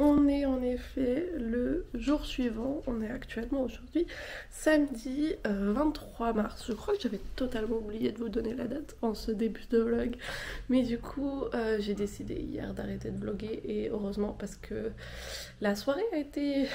On est en effet le jour suivant, on est actuellement aujourd'hui samedi 23 euh, mars. Je crois que j'avais totalement oublié de vous donner la date en ce début de vlog. Mais du coup, euh, j'ai décidé hier d'arrêter de vlogger et heureusement parce que la soirée a été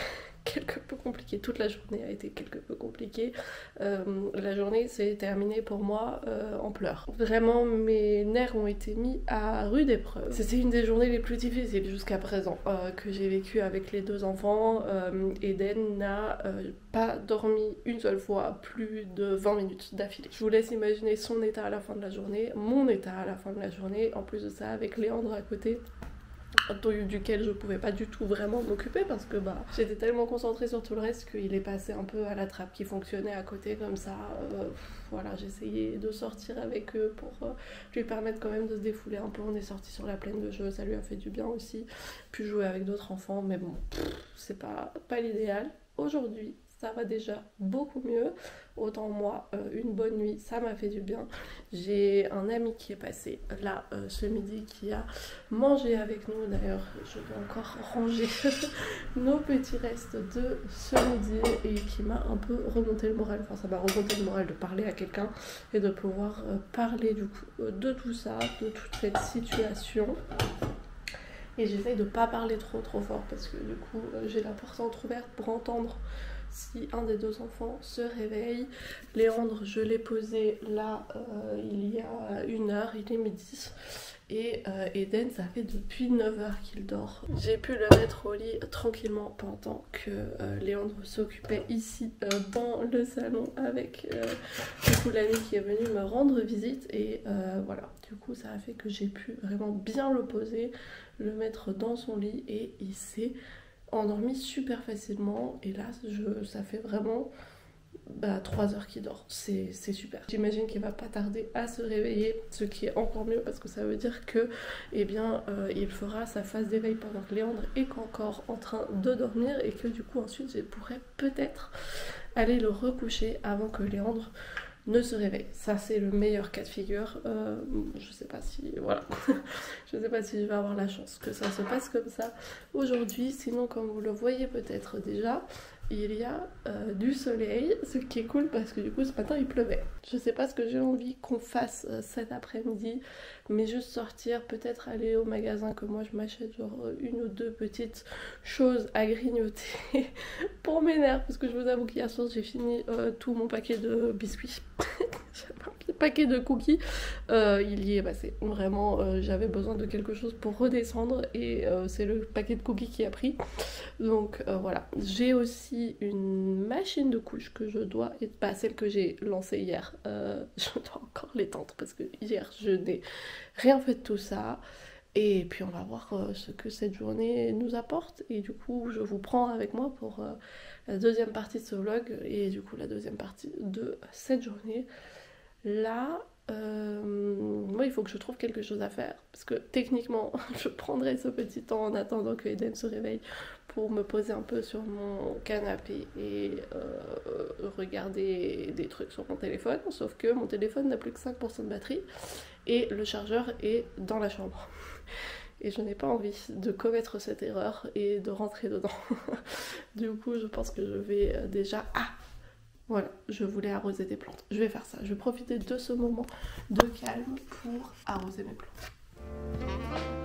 quelque peu compliqué. Toute la journée a été quelque peu compliquée. Euh, la journée s'est terminée pour moi euh, en pleurs. Vraiment, mes nerfs ont été mis à rude épreuve. C'était une des journées les plus difficiles jusqu'à présent euh, que j'ai vécu avec les deux enfants. Eden n'a pas dormi une seule fois plus de 20 minutes d'affilée. Je vous laisse imaginer son état à la fin de la journée, mon état à la fin de la journée. En plus de ça, avec Léandre à côté, duquel je pouvais pas du tout vraiment m'occuper parce que bah j'étais tellement concentrée sur tout le reste qu'il est passé un peu à la trappe qui fonctionnait à côté comme ça. Euh, voilà, j'essayais de sortir avec eux pour euh, lui permettre quand même de se défouler un peu. On est sorti sur la plaine de jeu, ça lui a fait du bien aussi. Puis jouer avec d'autres enfants, mais bon, c'est pas, pas l'idéal. Aujourd'hui, ça va déjà beaucoup mieux. Autant moi, euh, une bonne nuit, ça m'a fait du bien. J'ai un ami qui est passé là euh, ce midi qui a mangé avec nous. D'ailleurs, je dois encore ranger nos petits restes de ce midi et qui m'a un peu remonté le moral. Enfin, ça m'a remonté le moral de parler à quelqu'un et de pouvoir euh, parler du coup de tout ça, de toute cette situation. Et j'essaye de pas parler trop trop fort parce que du coup j'ai la porte entrouverte pour entendre si un des deux enfants se réveille. Léandre, je l'ai posé là euh, il y a une heure, il est midi. Et euh, Eden, ça fait depuis 9 heures qu'il dort. J'ai pu le mettre au lit tranquillement pendant que euh, Léandre s'occupait ici dans le salon avec du coup l'ami qui est venu me rendre visite. Et voilà, du coup ça a fait que j'ai pu vraiment bien le poser, le mettre dans son lit et il s'est endormi super facilement et là je, ça fait vraiment bah, 3 heures qu'il dort. C'est super. J'imagine qu'il va pas tarder à se réveiller, ce qui est encore mieux parce que ça veut dire que eh bien, euh, il fera sa phase d'éveil pendant que Léandre est encore en train de dormir et que du coup ensuite je pourrais peut-être aller le recoucher avant que Léandre ne se réveille. Ça, c'est le meilleur cas de figure. Euh, je sais pas si. Voilà. je sais pas si je vais avoir la chance que ça se passe comme ça aujourd'hui. Sinon, comme vous le voyez peut-être déjà, il y a euh, du soleil, ce qui est cool parce que du coup ce matin il pleuvait. Je sais pas ce que j'ai envie qu'on fasse euh, cet après-midi, mais juste sortir, peut-être aller au magasin que moi je m'achète genre euh, une ou deux petites choses à grignoter pour mes nerfs parce que je vous avoue qu'hier soir j'ai fini tout mon paquet de biscuits. un paquet de cookies, il y est passé. Vraiment, j'avais besoin de quelque chose pour redescendre et c'est le paquet de cookies qui a pris. Donc voilà. J'ai aussi une machine de couche que je dois, pas celle que j'ai lancée hier, euh, je dois encore l'étendre parce que hier je n'ai rien fait de tout ça. Et puis on va voir euh, ce que cette journée nous apporte. Et du coup, je vous prends avec moi pour euh, la deuxième partie de ce vlog et du coup la deuxième partie de cette journée. Là, moi, il faut que je trouve quelque chose à faire parce que techniquement, je prendrai ce petit temps en attendant que Eden se réveille pour me poser un peu sur mon canapé et euh, regarder des trucs sur mon téléphone. Sauf que mon téléphone n'a plus que 5% de batterie et le chargeur est dans la chambre. Et je n'ai pas envie de commettre cette erreur et de rentrer dedans. du coup, je pense que je vais euh, déjà... voilà, je voulais arroser des plantes. Je vais faire ça. Je vais profiter de ce moment de calme pour arroser mes plantes.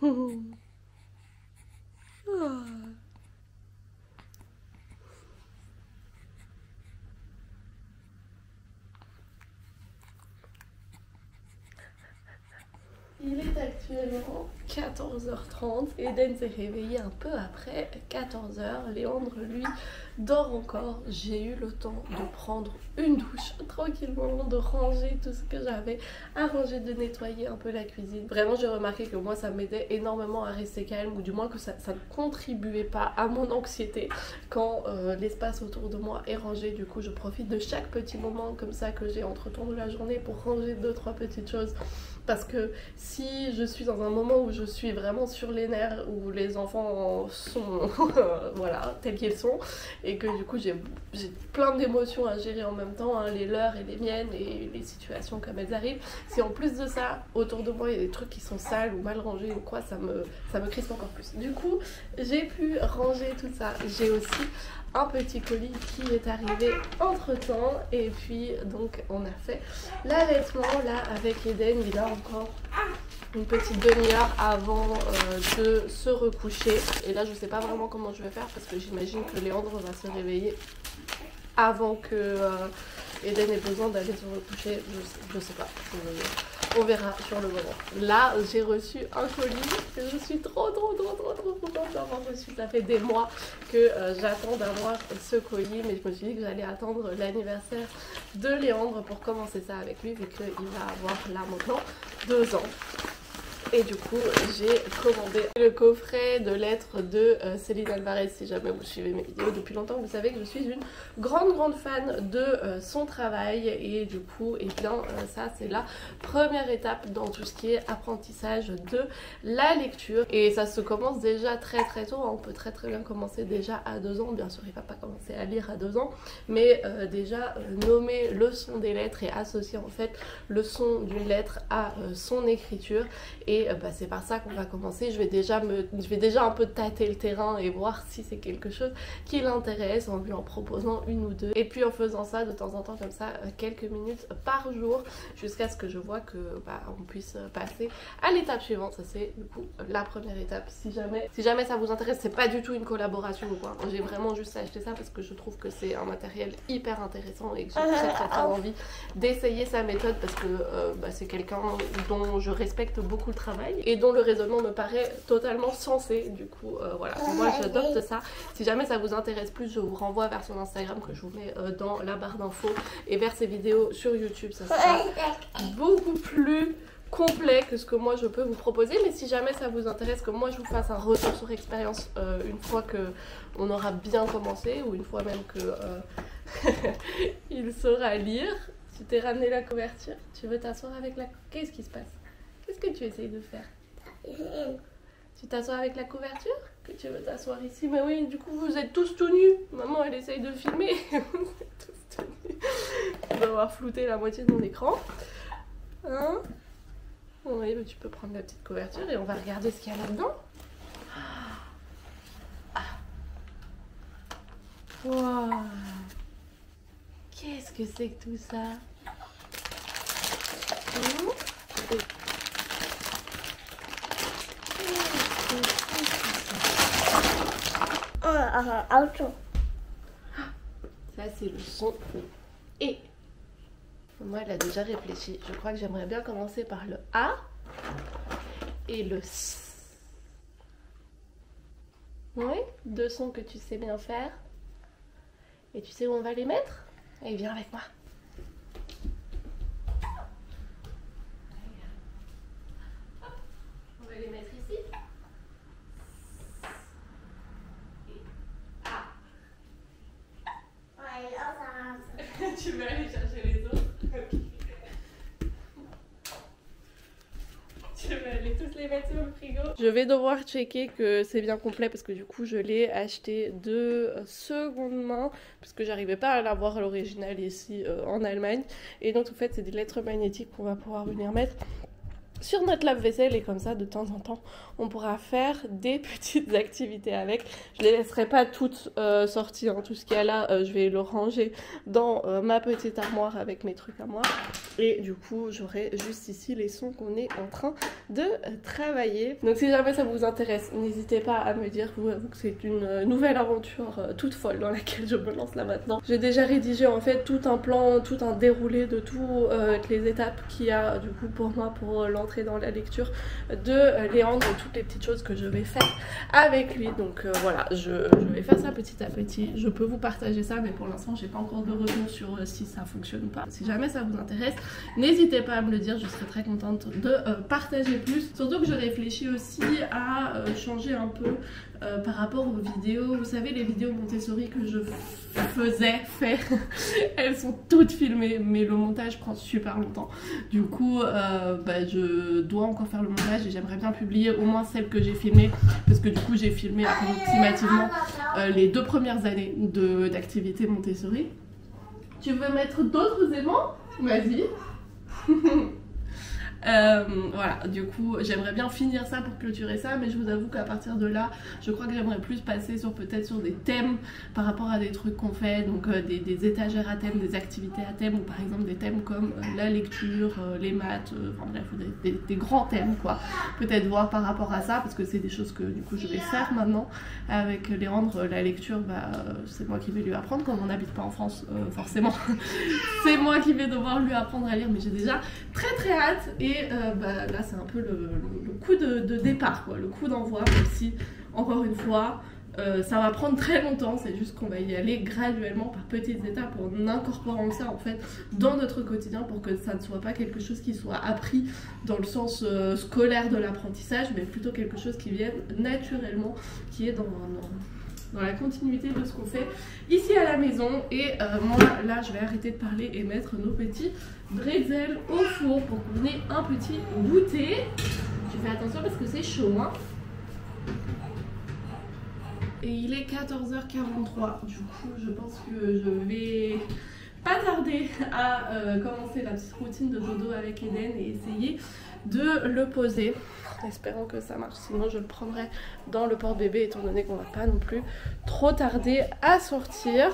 Ah. Il est actuellement 14h30. Eden s'est réveillé un peu après 14h. Léandre, lui, dort encore. J'ai eu le temps de prendre une douche tranquillement, de ranger tout ce que j'avais à ranger, de nettoyer un peu la cuisine. Vraiment, j'ai remarqué que moi, ça m'aidait énormément à rester calme, ou du moins que ça, ne contribuait pas à mon anxiété quand euh, l'espace autour de moi est rangé. Du coup, je profite de chaque petit moment comme ça que j'ai entre temps de la journée pour ranger deux, trois petites choses parce que si je suis dans un moment où je suis vraiment sur les nerfs, où les enfants sont voilà, tels qu'ils sont, et que du coup j'ai plein d'émotions à gérer en même temps, hein, les leurs et les miennes, et les situations comme elles arrivent, si en plus de ça, autour de moi il y a des trucs qui sont sales ou mal rangés ou quoi, ça me, ça me crispe encore plus. Du coup, j'ai pu ranger tout ça. J'ai aussi un petit colis qui est arrivé entre temps et puis donc on a fait l'allaitement là avec Eden. Il a encore une petite demi-heure avant euh, de se recoucher. Et là je sais pas vraiment comment je vais faire parce que j'imagine que Léandre va se réveiller avant que euh, Eden ait besoin d'aller se recoucher. Je, sais pas on verra sur le moment. Là, j'ai reçu un colis je suis trop, trop, trop, trop, trop contente d'avoir reçu. Ça fait des mois que euh, j'attends d'avoir ce colis, mais je me suis dit que j'allais attendre l'anniversaire de Léandre pour commencer ça avec lui, vu qu'il va avoir là maintenant deux ans. Et du coup, j'ai commandé le coffret de lettres de euh, Céline Alvarez. Si jamais vous suivez mes vidéos depuis longtemps, vous savez que je suis une grande, grande fan de euh, son travail. Et du coup, et eh bien, euh, ça, c'est la première étape dans tout ce qui est apprentissage de la lecture. Et ça se commence déjà très, très tôt. On peut très, très bien commencer déjà à deux ans. Bien sûr, il ne va pas commencer à lire à deux ans. Mais déjà, nommer le son des lettres et associer en fait le son d'une lettre à son écriture. Euh, bah, c'est par ça qu'on va commencer. Je vais, déjà me, je vais déjà un peu tâter le terrain et voir si c'est quelque chose qui l'intéresse en lui en proposant une ou deux. Et puis en faisant ça de temps en temps comme ça, euh, quelques minutes par jour, jusqu'à ce que je vois que bah, on puisse passer à l'étape suivante. Ça c'est du coup la première étape. Si jamais, si jamais ça vous intéresse, c'est pas du tout une collaboration ou quoi. J'ai vraiment juste acheté ça parce que je trouve que c'est un matériel hyper intéressant et que j'ai très très très envie d'essayer sa méthode parce que euh, bah, c'est quelqu'un dont je respecte beaucoup le travail et dont le raisonnement me paraît totalement sensé. Du coup, euh, voilà, moi j'adopte ça. Si jamais ça vous intéresse plus, je vous renvoie vers son Instagram que je vous mets euh, dans la barre d'infos et vers ses vidéos sur YouTube. Ça sera beaucoup plus complet que ce que moi je peux vous proposer. Mais si jamais ça vous intéresse que moi je vous fasse un retour sur expérience euh, une fois que on aura bien commencé ou une fois même que il saura lire tu t'es ramené la couverture. Tu veux t'asseoir avec la qu'est-ce qui se passe? Qu'est-ce que tu essayes de faire Tu t'assois avec la couverture Que tu veux t'asseoir ici Mais oui, du coup, vous êtes tous tout nus. Maman, elle essaye de filmer. vous êtes tous tout nus. Je vais avoir flouté la moitié de mon écran. Hein Oui, mais tu peux prendre la petite couverture et on va regarder ce qu'il y a là-dedans. Ah. Wow. Qu'est-ce que c'est que tout ça? Ça, c'est le son Et. Moi, elle a déjà réfléchi. Je crois que j'aimerais bien commencer par le A et le S. Oui, deux sons que tu sais bien faire. Et tu sais où on va les mettre? Allez, viens avec moi. tu veux aller chercher les autres Tu veux aller tous les mettre sur le frigo Je vais devoir checker que c'est bien complet parce que du coup je l'ai acheté de seconde main parce que j'arrivais pas à l'avoir l'original ici euh, en Allemagne. Et donc en fait c'est des lettres magnétiques qu'on va pouvoir venir mettre sur notre lave-vaisselle et comme ça de temps en temps on pourra faire des petites activités avec. Je les laisserai pas toutes euh, sorties, hein. tout ce qu'il y a là euh, je vais le ranger dans euh, ma petite armoire avec mes trucs à moi et du coup j'aurai juste ici les sons qu'on est en train de travailler. Donc si jamais ça vous intéresse n'hésitez pas à me dire que c'est une nouvelle aventure toute folle dans laquelle je me lance là maintenant. J'ai déjà rédigé en fait tout un plan, tout un déroulé de toutes les étapes qu'il y a du coup pour moi pour l'entrée dans la lecture de Léandre et toutes les petites choses que je vais faire avec lui. Donc euh, voilà, je, vais faire ça petit à petit. Je peux vous partager ça, mais pour l'instant, j'ai pas encore de retour sur euh, si ça fonctionne ou pas. Si jamais ça vous intéresse, n'hésitez pas à me le dire. Je serais très contente de euh, partager plus. Surtout que je réfléchis aussi à changer un peu euh, par rapport aux vidéos. Vous savez, les vidéos Montessori que je faisais faire, elles sont toutes filmées, mais le montage prend super longtemps. Du coup, euh, bah, je dois encore faire le montage et j'aimerais bien publier au moins celles que j'ai filmées, parce que du coup, j'ai filmé approximativement euh, les deux premières années d'activité Montessori. Tu veux mettre d'autres aimants Vas-y. Euh, voilà, du coup, j'aimerais bien finir ça pour clôturer ça, mais je vous avoue qu'à partir de là, je crois que j'aimerais plus passer sur peut-être sur des thèmes par rapport à des trucs qu'on fait, donc euh, des, étagères à thème, des activités à thème, ou par exemple des thèmes comme euh, la lecture, les maths, enfin bref, des, grands thèmes quoi. Peut-être voir par rapport à ça, parce que c'est des choses que du coup je vais faire maintenant avec Léandre. La lecture, bah, c'est moi qui vais lui apprendre, comme on n'habite pas en France, forcément, c'est moi qui vais devoir lui apprendre à lire, mais j'ai déjà très très hâte. Euh, bah, là, c'est un peu le, coup de, départ, quoi, le coup d'envoi, même si, encore une fois, euh, ça va prendre très longtemps, c'est juste qu'on va y aller graduellement par petites étapes en incorporant ça en fait dans notre quotidien pour que ça ne soit pas quelque chose qui soit appris dans le sens euh, scolaire de l'apprentissage, mais plutôt quelque chose qui vienne naturellement, qui est dans, dans, la continuité de ce qu'on fait ici à la maison. Et moi là, je vais arrêter de parler et mettre nos petits bretzel au four pour qu'on ait un petit goûter. Tu fais attention parce que c'est chaud. Hein et il est 14h43. Du coup, je pense que je vais pas tarder à euh, commencer la petite routine de dodo avec Eden et essayer de le poser. Espérons que ça marche, sinon je le prendrai dans le porte-bébé étant donné qu'on va pas non plus trop tarder à sortir.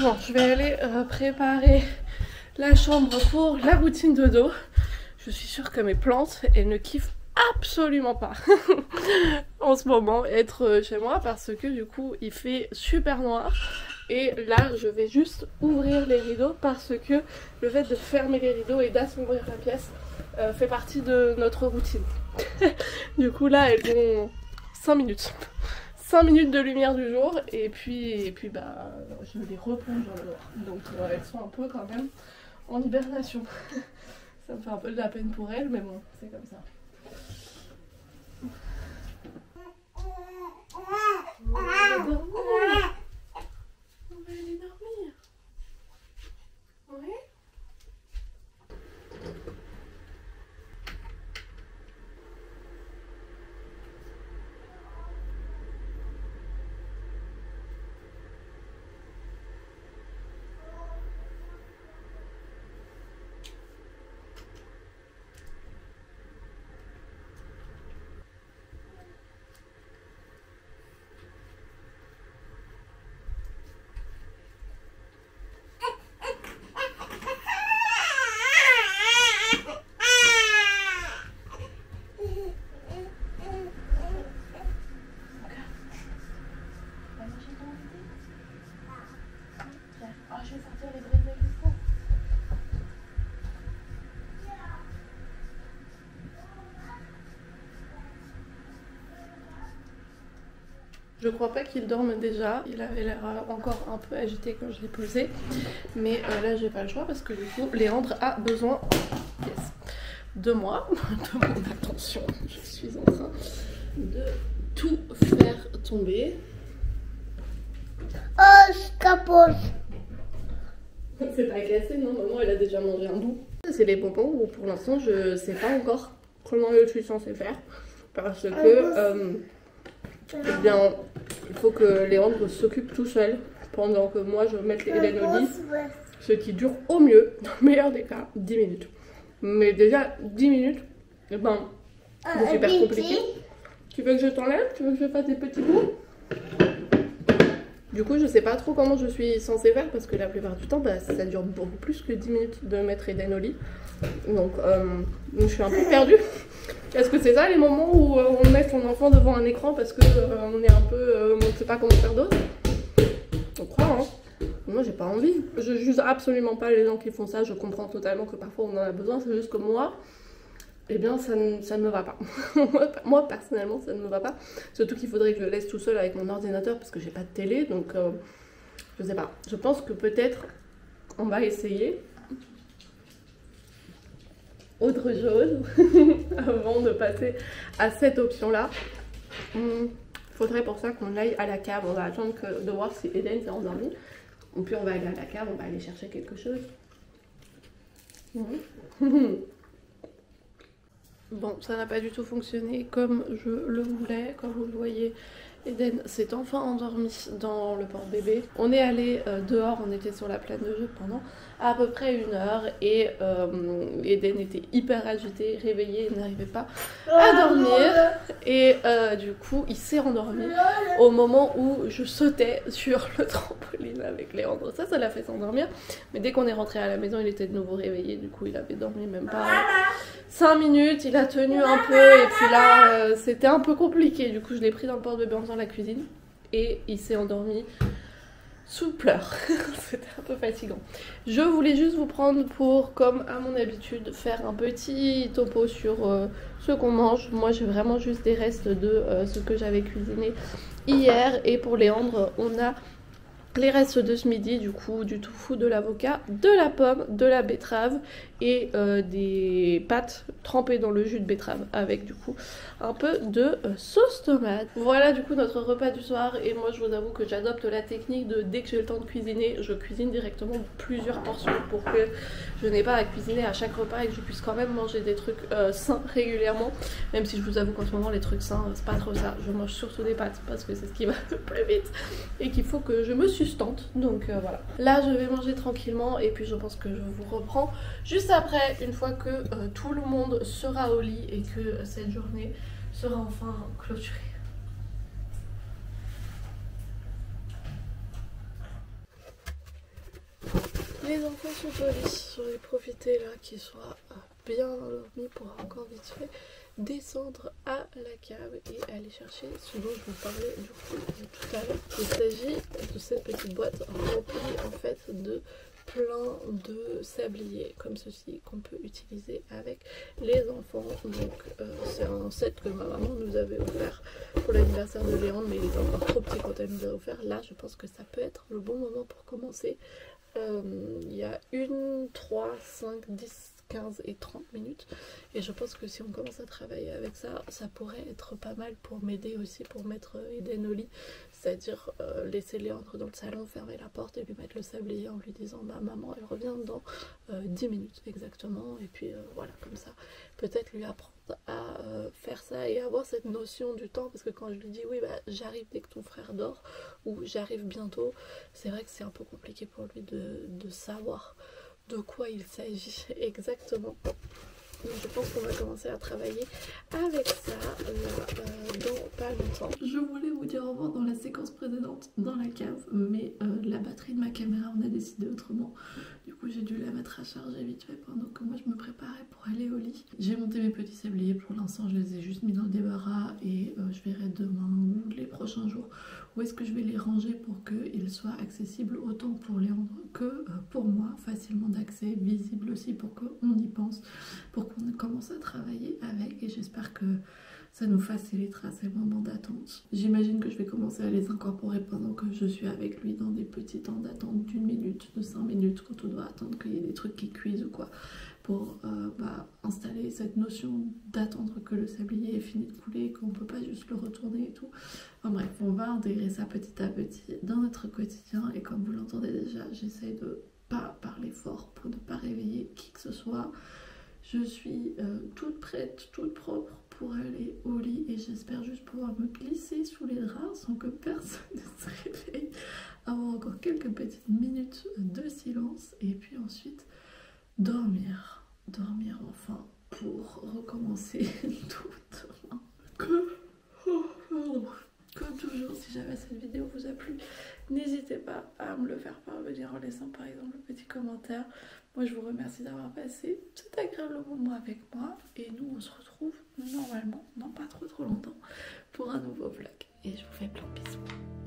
Bon, je vais aller préparer la chambre pour la routine de dos. Je suis sûre que mes plantes, elles ne kiffent absolument pas en ce moment être chez moi parce que du coup il fait super noir et là je vais juste ouvrir les rideaux parce que le fait de fermer les rideaux et d'assombrir la pièce euh, fait partie de notre routine du coup là elles ont 5 minutes 5 minutes de lumière du jour et puis, et puis bah, je les replonge dans le noir. Donc euh, elles sont un peu quand même en hibernation. ça me fait un peu de la peine pour elles, mais bon, c'est comme ça. On va aller dormir. On va aller dormir. Ouais Je crois pas qu'il dorme déjà. Il avait l'air euh, encore un peu agité quand je l'ai posé. Mais euh, là, j'ai pas le choix parce que du coup, Léandre a besoin de moi, de mon attention. Je suis en train de tout faire tomber. Oh, je capote. C'est pas cassé, non Maman, elle a déjà mangé un bout. C'est les bonbons où pour l'instant, je sais pas encore comment je suis censée faire. Parce que... Euh, eh bien, il faut que Léandre s'occupe tout seul pendant que moi je mette Hélène au lit. Ce qui dure au mieux, dans le meilleur des cas, 10 minutes. Mais déjà 10 minutes, eh ben c'est super compliqué. Tu veux que je t'enlève? Tu veux que je fasse des petits bouts? Du coup, je sais pas trop comment je suis censée faire parce que la plupart du temps, bah, ça dure beaucoup plus que 10 minutes de mettre Eden au lit. Donc, euh, je suis un peu perdue. Est-ce que c'est ça les moments où euh, on met son enfant devant un écran parce qu'on euh, on est un peu. on ne sait pas comment faire d'autre? On croit, hein. Moi, j'ai pas envie. Je juge absolument pas les gens qui font ça. Je comprends totalement que parfois on en a besoin. C'est juste que moi, eh bien ça ne, ça ne, me va pas. Moi personnellement ça ne me va pas. Surtout qu'il faudrait que je le laisse tout seul avec mon ordinateur parce que j'ai pas de télé. Donc euh, je sais pas. Je pense que peut-être on va essayer autre chose avant de passer à cette option là. Il hmm, faudrait pour ça qu'on aille à la cave. On va attendre de voir si Eden s'est endormi. Et puis on va aller à la cave, on va aller chercher quelque chose. Hmm. Bon, ça n'a pas du tout fonctionné comme je le voulais, comme vous le voyez. Eden s'est enfin endormi dans le porte-bébé. On est allé euh, dehors, on était sur la plaine de jeu pendant à peu près une heure et euh, Eden était hyper agité, réveillé, il n'arrivait pas à dormir. et euh, du coup il s'est endormi au moment où je sautais sur le trampoline avec Léandre. Ça, ça l'a fait s'endormir, mais dès qu'on est rentré à la maison, il était de nouveau réveillé, du coup il avait dormi même pas 5 minutes, il a tenu un peu. Et puis là c'était un peu compliqué, du coup je l'ai pris dans le porte-bébé en la cuisine. Et il s'est endormi sous pleurs. C'était un peu fatigant. Je voulais juste vous prendre pour, comme à mon habitude, faire un petit topo sur euh, ce qu'on mange. Moi j'ai vraiment juste des restes de euh, ce que j'avais cuisiné hier. Et pour Léandre, on a les restes de ce midi, du coup, du tofu, de l'avocat, de la pomme, de la betterave et euh, des pâtes trempées dans le jus de betterave avec du coup un peu de euh, sauce tomate. Voilà du coup notre repas du soir et moi je vous avoue que j'adopte la technique de dès que j'ai le temps de cuisiner, je cuisine directement plusieurs portions pour que je n'ai pas à cuisiner à chaque repas et que je puisse quand même manger des trucs euh, sains régulièrement. Même si je vous avoue qu'en ce moment les trucs sains c'est pas trop ça, je mange surtout des pâtes parce que c'est ce qui va le plus vite et qu'il faut que je me sustente. Donc voilà. Là je vais manger tranquillement et puis je pense que je vous reprends juste après, une fois que euh, tout le monde sera au lit et que cette journée sera enfin clôturée. Les enfants sont au lit, j'en ai profité là qu'ils soient euh, bien endormis pour encore vite fait descendre à la cave et aller chercher ce dont je vous parlais du coup tout à l'heure. Il s'agit de cette petite boîte remplie en fait de plein de sabliers comme ceci qu'on peut utiliser avec les enfants. Donc euh, c'est un set que ma maman nous avait offert pour l'anniversaire de Léon, mais il était encore trop petit quand elle nous a offert. Là, je pense que ça peut être le bon moment pour commencer. Euh, il y a une, 3, 5, 10, 15 et 30 minutes. Et je pense que si on commence à travailler avec ça, ça pourrait être pas mal pour m'aider aussi, pour mettre Eden au lit. C'est-à-dire euh, laisser Léandre dans le salon, fermer la porte et lui mettre le sablier en lui disant bah maman elle revient dans 10 euh, minutes exactement. Et puis euh, voilà, comme ça, peut-être lui apprendre à faire ça et avoir cette notion du temps. Parce que quand je lui dis oui bah j'arrive dès que ton frère dort ou j'arrive bientôt, c'est vrai que c'est un peu compliqué pour lui de, de savoir de quoi il s'agit exactement. Je pense qu'on va commencer à travailler avec ça euh, dans pas longtemps. Je voulais vous dire au revoir dans la séquence précédente dans la cave, mais euh, la batterie de ma caméra on a décidé autrement. Du coup j'ai dû la mettre à charger vite fait pendant que moi je me préparais pour aller au lit. J'ai monté mes petits sabliers, pour l'instant je les ai juste mis dans le débarras et euh, je verrai demain ou les prochains jours où est-ce que je vais les ranger pour qu'ils soient accessibles autant pour Léandre que euh, pour moi, facilement d'accès, visible aussi pour qu'on y pense, pour qu'on commence à travailler avec et j'espère que ça nous facilitera ces moments d'attente. J'imagine que je vais commencer à les incorporer pendant que je suis avec lui dans des petits temps d'attente d'une minute, de cinq minutes quand on doit attendre qu'il y ait des trucs qui cuisent ou quoi pour euh, bah, installer cette notion d'attendre que le sablier ait fini de couler, qu'on peut pas juste le retourner et tout. Enfin bref, on va intégrer ça petit à petit dans notre quotidien et comme vous l'entendez déjà, j'essaie de pas parler fort pour ne pas réveiller qui que ce soit. Je suis euh, toute prête, toute propre pour aller au lit et j'espère juste pouvoir me glisser sous les draps sans que personne ne se réveille. Avoir encore quelques petites minutes de silence et puis ensuite dormir, dormir enfin pour recommencer tout. Comme oh, toujours, si jamais cette vidéo vous a plu, n'hésitez pas à me le faire parvenir en laissant par exemple le petit commentaire. Moi, je vous remercie d'avoir passé cet agréable moment avec moi. Et nous, on se retrouve normalement, non pas trop trop longtemps, pour un nouveau vlog. Et je vous fais plein de bisous.